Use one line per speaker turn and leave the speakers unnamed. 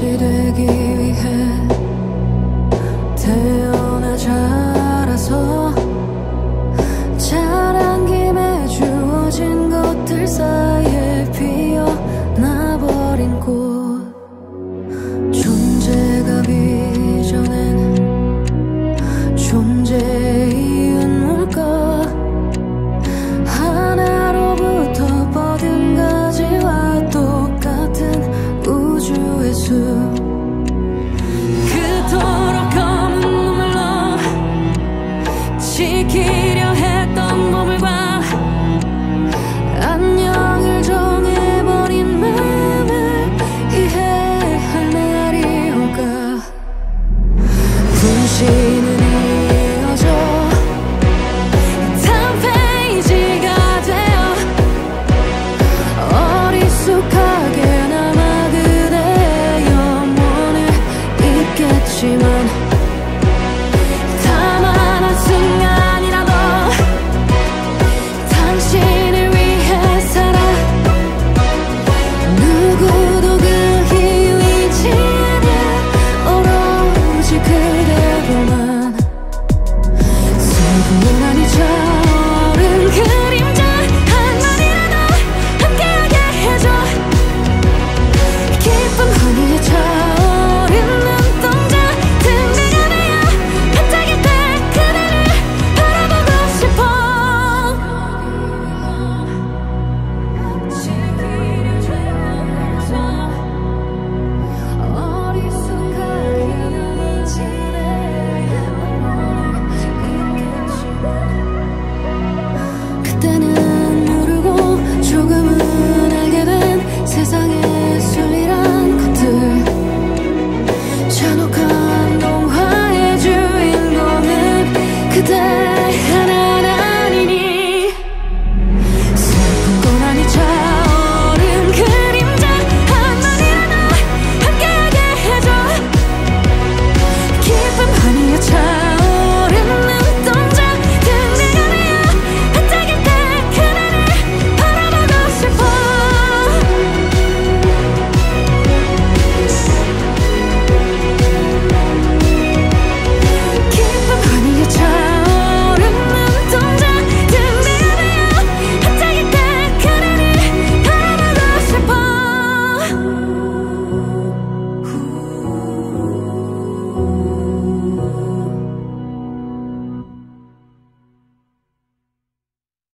다시 되기 making I had